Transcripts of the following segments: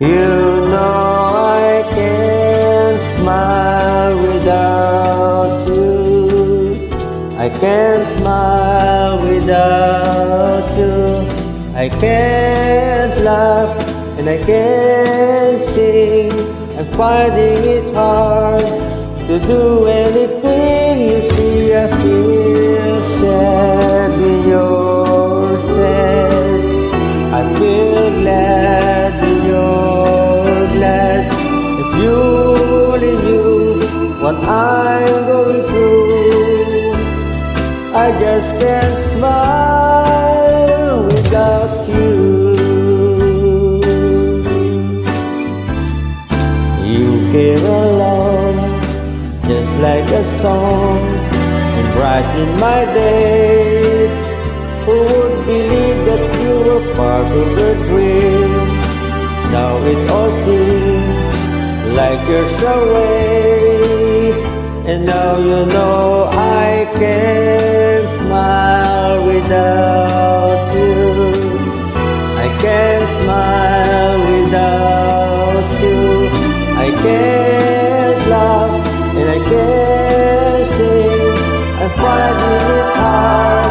You know I can't smile without you. I can't smile without you. I can't laugh and I can't sing. I'm finding it hard to do anything. You see, I feel sad you're sad. I feel glad what I'm going through, I just can't smile without you. You came along just like a song and brighten my day. Who would believe that you were part of the dream? Now it all seems like years away, and now you know I can't smile without you. I can't smile without you. I can't laugh and I can't sing. I'm finding it hard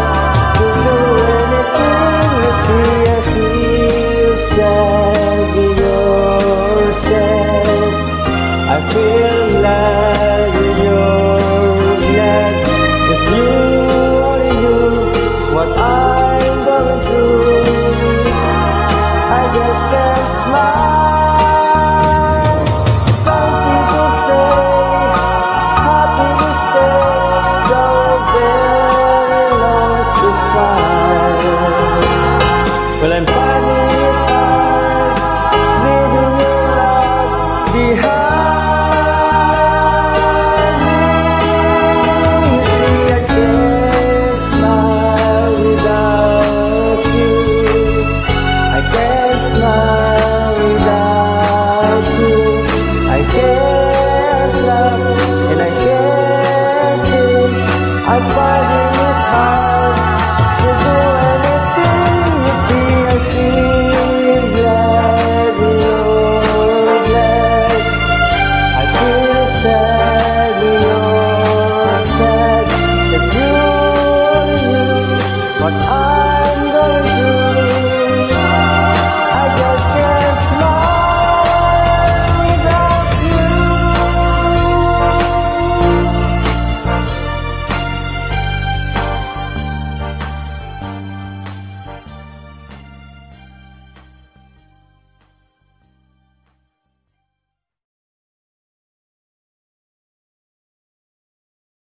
to do anything. I see I feel sad with yourself. I feel. love.